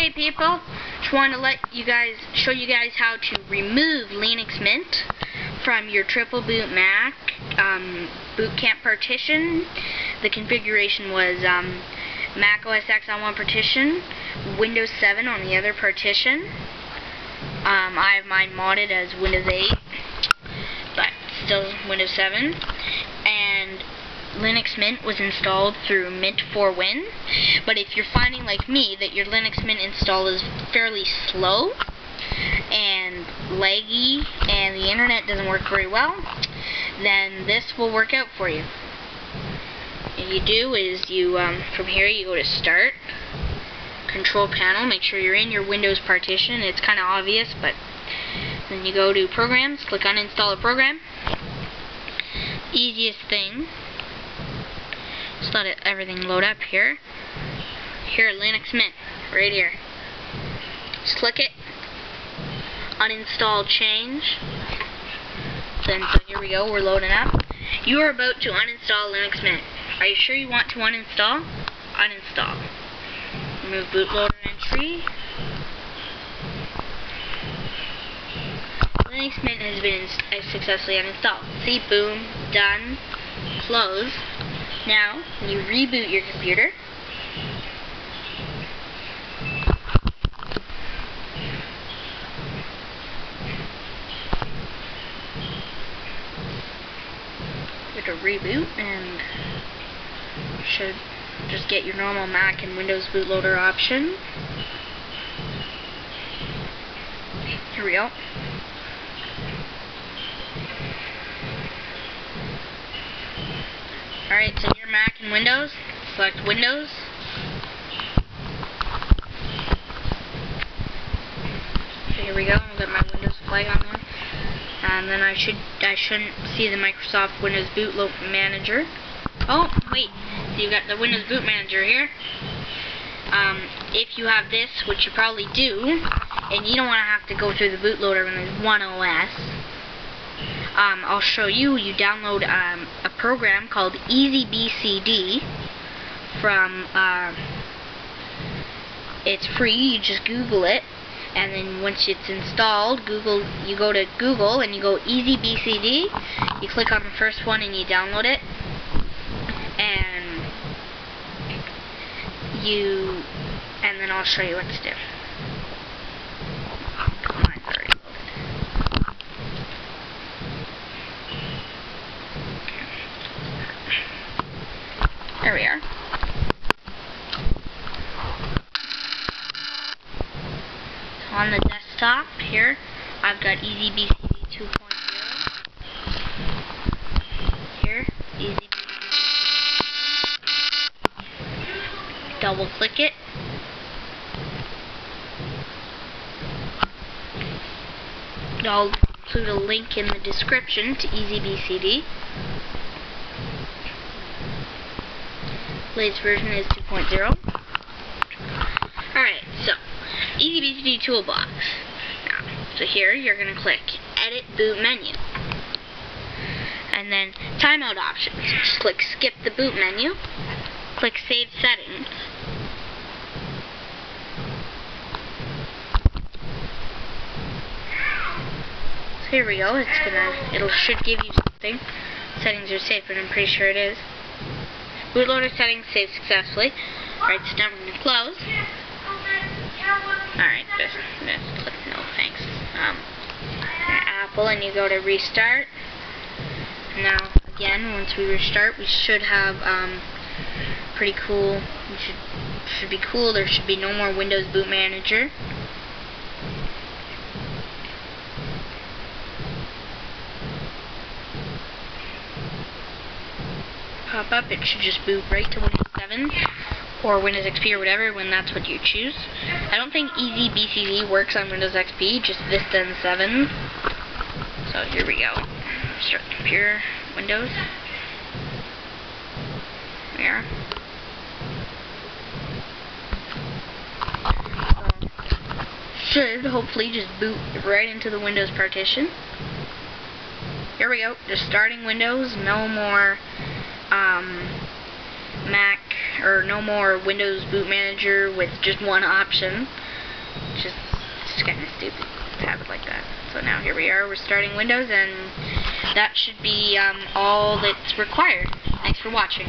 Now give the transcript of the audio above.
Hey people, just wanted to let you guys, show you guys how to remove Linux Mint from your triple boot Mac um, boot camp partition. The configuration was um, Mac OS X on one partition, Windows 7 on the other partition. Um, I have mine modded as Windows 8, but still Windows 7. And Linux Mint was installed through Mint 4 Win. But if you're finding, like me, that your Linux Mint install is fairly slow and laggy and the internet doesn't work very well, then this will work out for you. What you do is you, um, from here, you go to Start, Control Panel, make sure you're in your Windows partition. It's kind of obvious, but then you go to Programs, click on Install a Program. Easiest thing just let it, everything load up here. Here, Linux Mint, right here. Just click it. Uninstall change. Then, so here we go, we're loading up. You are about to uninstall Linux Mint. Are you sure you want to uninstall? Uninstall. Remove bootloader entry. Linux Mint has been successfully uninstalled. See, boom, done, close. Now, when you reboot your computer. Hit a reboot and should just get your normal Mac and Windows bootloader option. Here we go. Alright, so your Mac and Windows, select Windows. Here we go, I'll get my Windows flag on there. And then I should I shouldn't see the Microsoft Windows Boot Manager. Oh, wait, so you got the Windows Boot Manager here. Um, if you have this, which you probably do, and you don't want to have to go through the bootloader when there's one OS, um, I'll show you, you download um, a program called EasyBCD from, uh, it's free, you just Google it, and then once it's installed, Google, you go to Google and you go EasyBCD, you click on the first one and you download it, and you, and then I'll show you what to do. So on the desktop here, I've got EasyBCD 2.0. Here, EasyBCD. Oh. Double click it. I'll include a link in the description to EasyBCD. Latest version is 2.0. Alright, so, EasyBCD Toolbox. Now, so here, you're going to click Edit Boot Menu. And then, Timeout Options. Just click Skip the Boot Menu. Click Save Settings. So here we go. It's gonna, it should give you something. Settings are safe, but I'm pretty sure it is. Bootloader settings saved successfully. Alright, so now we're going to close. Alright, just, click no thanks. Um, Apple and you go to restart. Now, again, once we restart, we should have um, pretty cool, should, should be cool, there should be no more Windows Boot Manager. Pop up, it should just boot right to Windows 7 or Windows XP or whatever when that's what you choose. I don't think EasyBCD works on Windows XP, just Vista and 7. So here we go. Start computer, Windows. There. should hopefully just boot right into the Windows partition. Here we go, just starting Windows, no more um, Mac or no more Windows Boot Manager with just one option. Just, just kind of stupid to have it like that. So now here we are, we're starting Windows, and that should be um, all that's required. Thanks for watching.